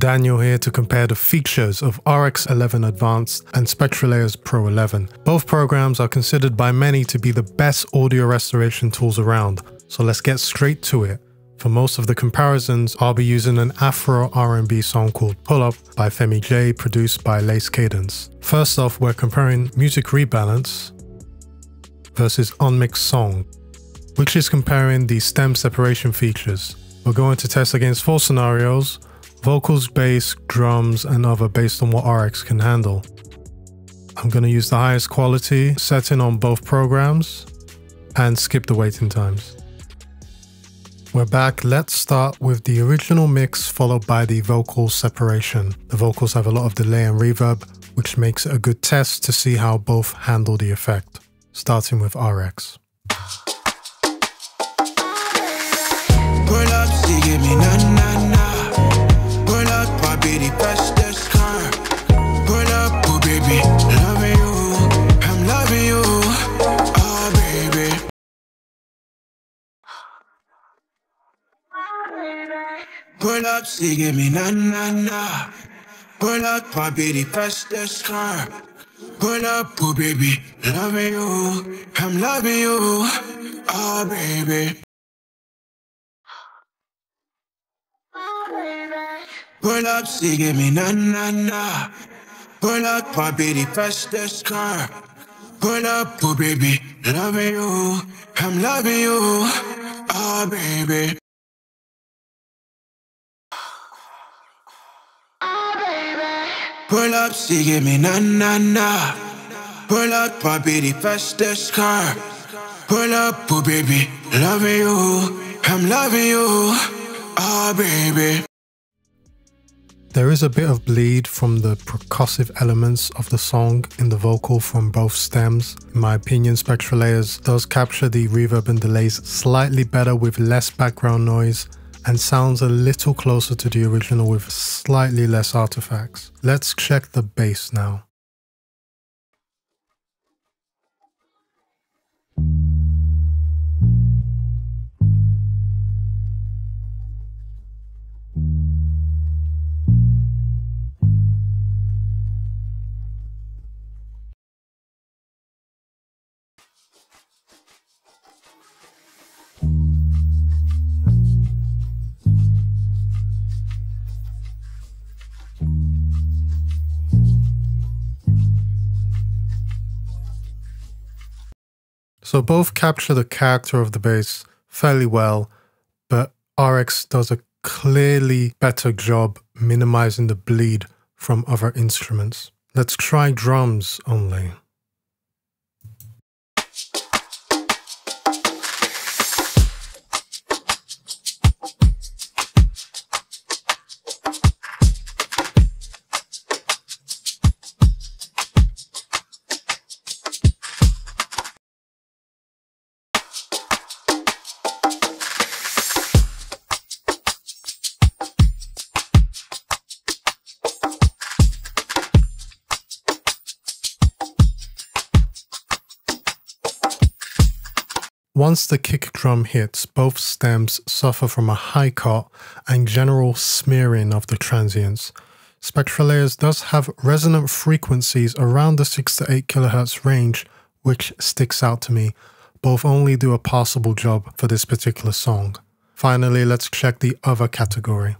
Daniel here to compare the features of RX11 Advanced and Spectralayers Pro 11. Both programs are considered by many to be the best audio restoration tools around, so let's get straight to it. For most of the comparisons, I'll be using an Afro R&B song called Pull Up by Femi Jaye, produced by Lace Cadence. First off, we're comparing Music Rebalance versus Unmix Song, which is comparing the stem separation features. We're going to test against four scenarios, vocals, bass, drums, and other based on what RX can handle. I'm going to use the highest quality setting on both programs and skip the waiting times. We're back. Let's start with the original mix followed by the vocal separation. The vocals have a lot of delay and reverb, which makes it a good test to see how both handle the effect. Starting with RX. Pull up, see, give me na na na. Pull up, my baby, the car. Pull up, oh baby, loving you, I'm loving you, oh baby. Pull up, see, give me na na na. Pull up, my baby, press the car. Pull up, oh baby, loving you, I'm loving you, oh baby. Pull up, see, give me na na na. Pull up, my baby, fastest car. Pull up, oh baby, loving you, I'm loving you, oh baby. There is a bit of bleed from the percussive elements of the song in the vocal from both stems. In my opinion, Spectralayers does capture the reverb and delays slightly better with less background noise and sounds a little closer to the original with slightly less artifacts. Let's check the bass now. So both capture the character of the bass fairly well, but RX does a clearly better job minimizing the bleed from other instruments. Let's try drums only. Once the kick drum hits, both stems suffer from a high cut and general smearing of the transients. Spectralayers does have resonant frequencies around the 6 to 8 kHz range, which sticks out to me. Both only do a passable job for this particular song. Finally, let's check the other category.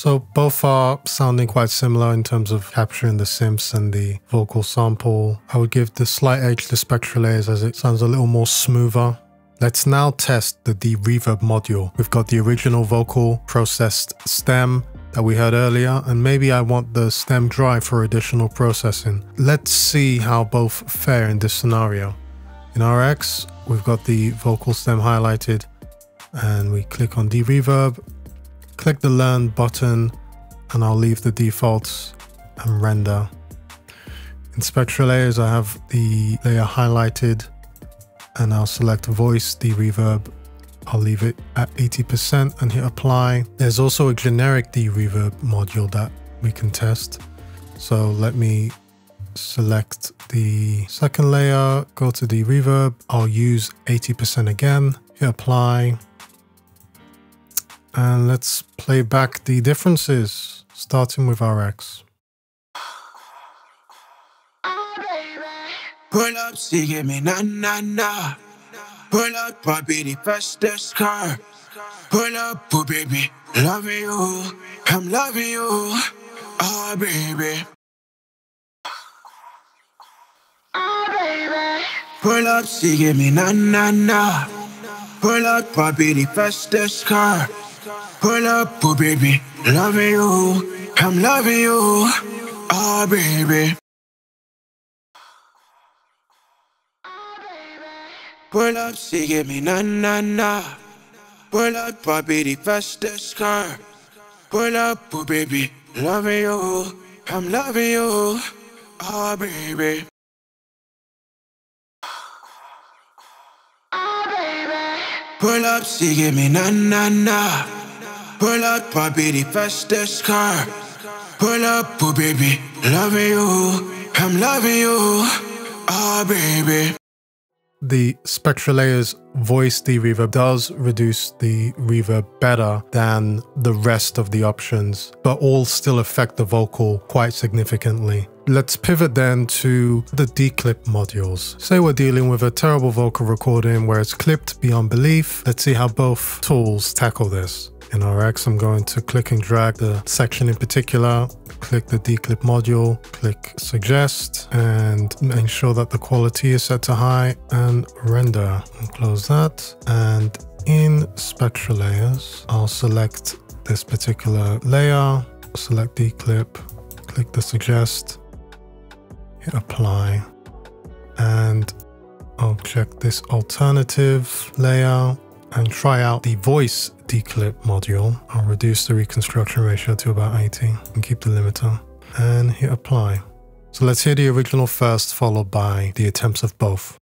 So both are sounding quite similar in terms of capturing the synths and the vocal sample. I would give the slight edge to Spectralayers as it sounds a little more smoother. Let's now test the DeReverb module. We've got the original vocal processed stem that we heard earlier and maybe I want the stem dry for additional processing. Let's see how both fare in this scenario. In RX, we've got the vocal stem highlighted and we click on DeReverb, click the Learn button, and I'll leave the defaults and render. In Spectralayers, I have the layer highlighted and I'll select voice DeReverb. I'll leave it at 80% and hit apply. There's also a generic DeReverb module that we can test. So let me select the second layer, go to DeReverb. I'll use 80% again, hit apply. And let's play back the differences, starting with RX. Pull up, see, give me na na na. Pull up, I'll be the fastest car. Pull up, oh baby, loving you. I'm loving you, oh baby. Pull up, see, give me na na na. Pull up, I'll be the fastest car. Pull up, oh baby, loving you. I'm loving you, oh baby. Pull up, see, give me na na na. Pull up, I'll be the fastest car. Pull up, oh baby, loving you. I'm loving you, oh baby. Pull up, see, give me na na na. Pull up, I'll the fastest car. Pull up, oh baby, loving you. I'm loving you, oh baby. The Spectralayers voice DeReverb does reduce the reverb better than the rest of the options, but all still affect the vocal quite significantly. Let's pivot then to the declip modules. Say we're dealing with a terrible vocal recording where it's clipped beyond belief. Let's see how both tools tackle this. In RX, I'm going to click and drag the section in particular, click the declip module, click suggest, and ensure that the quality is set to high and render. And close that. And in Spectralayers, I'll select this particular layer, select declip, click the suggest, hit apply, and I'll check this alternative layer and try out the voice declip module. I'll reduce the reconstruction ratio to about 80 and keep the limiter and hit apply. So let's hear the original first followed by the attempts of both.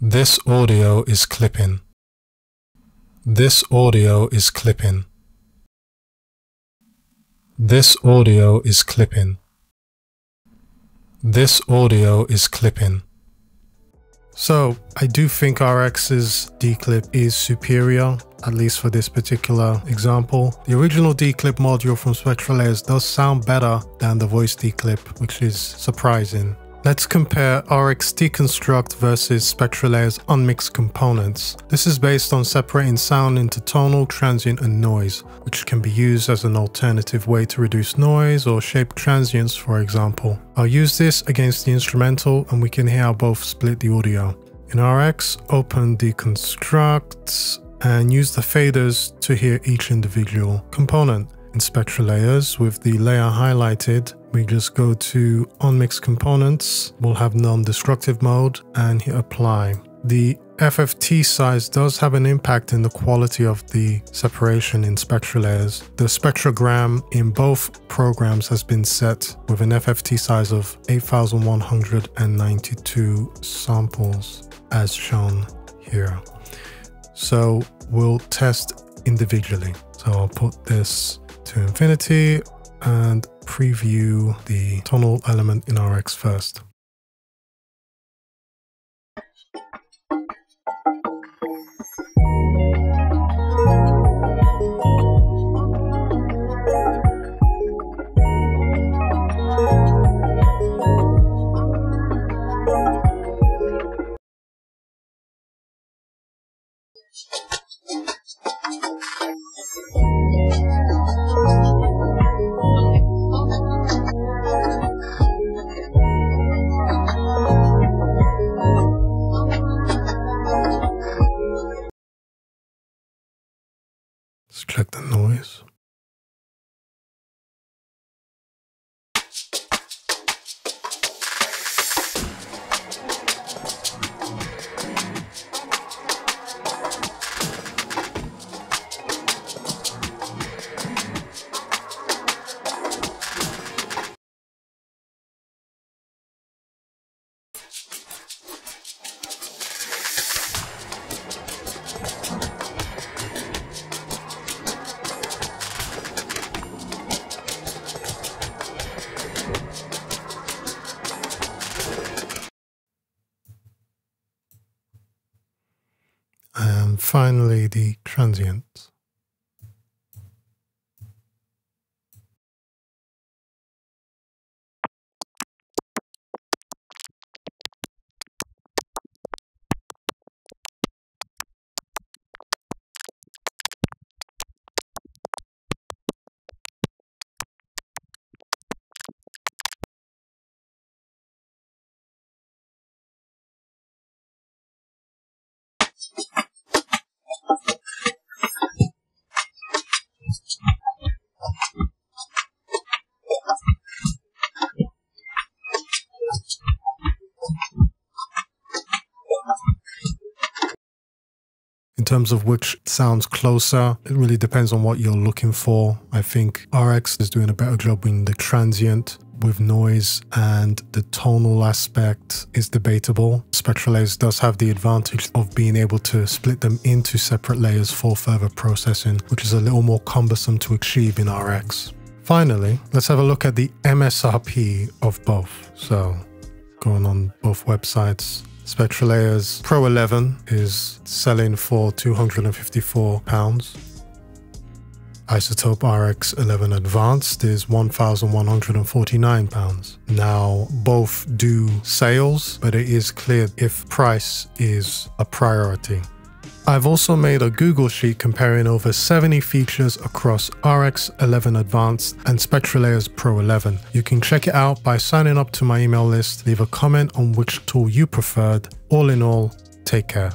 This audio is clipping. This audio is clipping. This audio is clipping. This audio is clipping. So I do think RX's declip is superior, at least for this particular example. The original declip module from Spectralayers does sound better than the voice declip, which is surprising. Let's compare RX Deconstruct versus Spectral Layer's Unmix Components. This is based on separating sound into tonal, transient and noise, which can be used as an alternative way to reduce noise or shape transients for example. I'll use this against the instrumental and we can hear how both split the audio. In RX, open Deconstruct and use the faders to hear each individual component. In Spectralayers, with the layer highlighted, we just go to Unmix Components, we'll have non-destructive mode and hit apply. The FFT size does have an impact in the quality of the separation in Spectralayers. The spectrogram in both programs has been set with an FFT size of 8192 samples as shown here. So we'll test individually. So I'll put this to infinity and preview the tonal element in RX first. Finally the transient. Terms of which sounds closer, it really depends on what you're looking for. I think RX is doing a better job in the transient with noise and the tonal aspect is debatable. Spectralayers does have the advantage of being able to split them into separate layers for further processing, which is a little more cumbersome to achieve in RX. Finally, let's have a look at the MSRP of both. So going on both websites, Spectralayers Pro 11 is selling for £254. iZotope RX 11 Advanced is £1,149. Now, both do sales, but it is clear if price is a priority. I've also made a Google Sheet comparing over 70 features across RX 11 Advanced and Spectralayers Pro 11. You can check it out by signing up to my email list, leave a comment on which tool you preferred. All in all, take care.